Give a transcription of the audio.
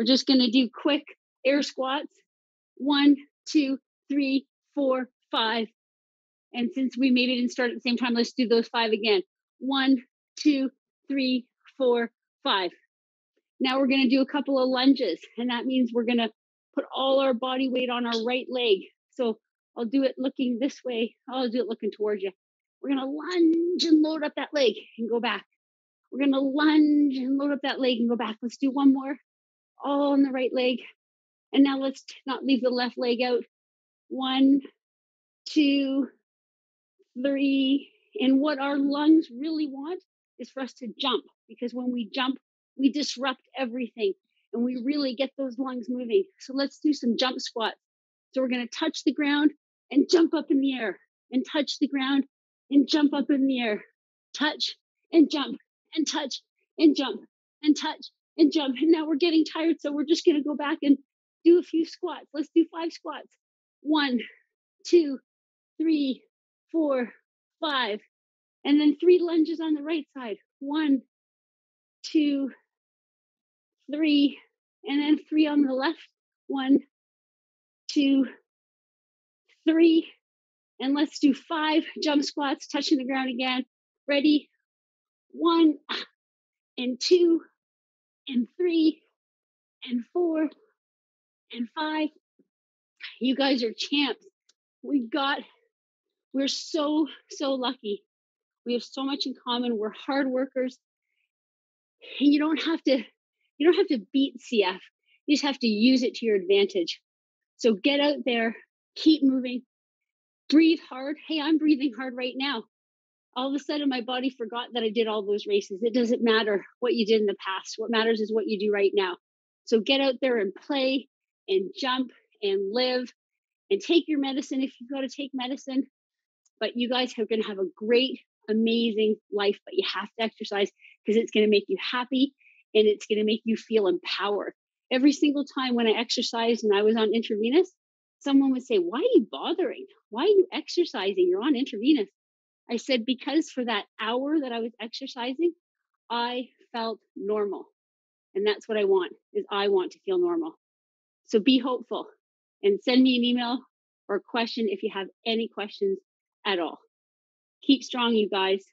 We're just going to do quick air squats. One, two, three, four, five. And since we maybe didn't start at the same time, let's do those five again. One, two, three, four, five. Now we're going to do a couple of lunges, and that means we're going to put all our body weight on our right leg. So I'll do it looking this way. I'll do it looking towards you. We're going to lunge and load up that leg and go back. We're going to lunge and load up that leg and go back. Let's do one more. All on the right leg. And now let's not leave the left leg out. One, two, three. And what our lungs really want is for us to jump because when we jump, we disrupt everything and we really get those lungs moving. So let's do some jump squats. So we're going to touch the ground and jump up in the air and touch the ground and jump up in the air. Touch and jump and touch and jump and touch and jump. And now we're getting tired. So we're just going to go back and do a few squats. Let's do five squats. One, two, three, four, five. And then three lunges on the right side. One, two, three, and then three on the left. One, two, three. And let's do five jump squats, touching the ground again. Ready? One, and two, and three, and four, and five. You guys are champs. We got, we're so, so lucky. We have so much in common. We're hard workers. And you don't have to, you don't have to beat CF. You just have to use it to your advantage. So get out there, keep moving, breathe hard. Hey, I'm breathing hard right now. All of a sudden, my body forgot that I did all those races. It doesn't matter what you did in the past. What matters is what you do right now. So get out there and play and jump and live and take your medicine if you've got to take medicine. But you guys are going to have a great, amazing life. But you have to exercise because it's going to make you happy and it's going to make you feel empowered. Every single time when I exercised and I was on intravenous, someone would say, Why are you bothering? Why are you exercising? You're on intravenous. I said, Because for that hour that I was exercising, I felt normal. And that's what I want is I want to feel normal. So be hopeful and send me an email or question if you have any questions at all. Keep strong, you guys.